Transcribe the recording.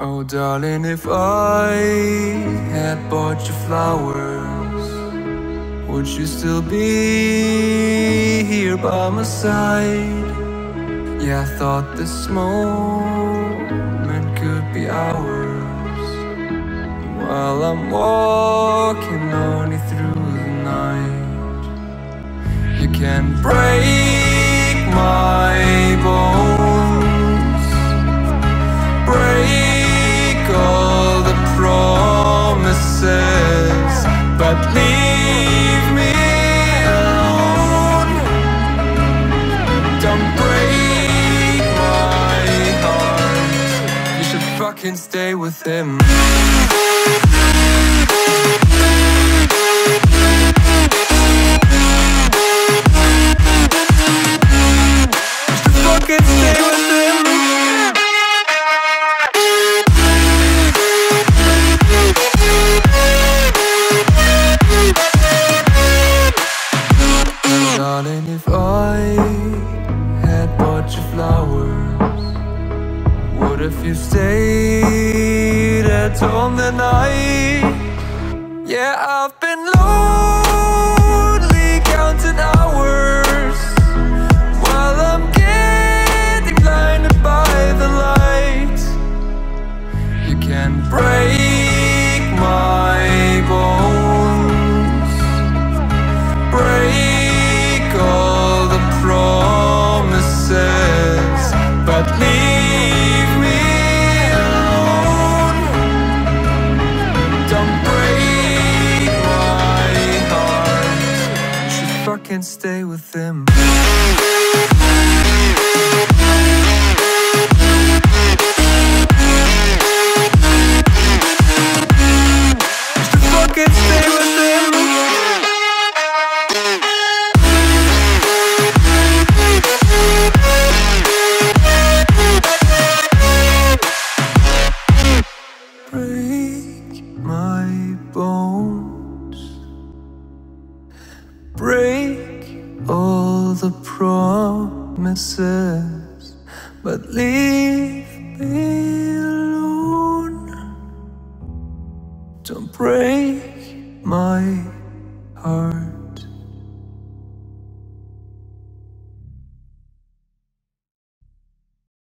Oh, darling, if I had bought you flowers, would you still be here by my side? Yeah, I thought this moment could be ours. While I'm walking on you through the night, you can break my should fucking stay with him. You stay with him. Darling, if I had bought you flowers, what if you stayed at home the night? Yeah, I've been lonely counting hours him. break my bones, break the promises, but leave me alone. Don't break my heart.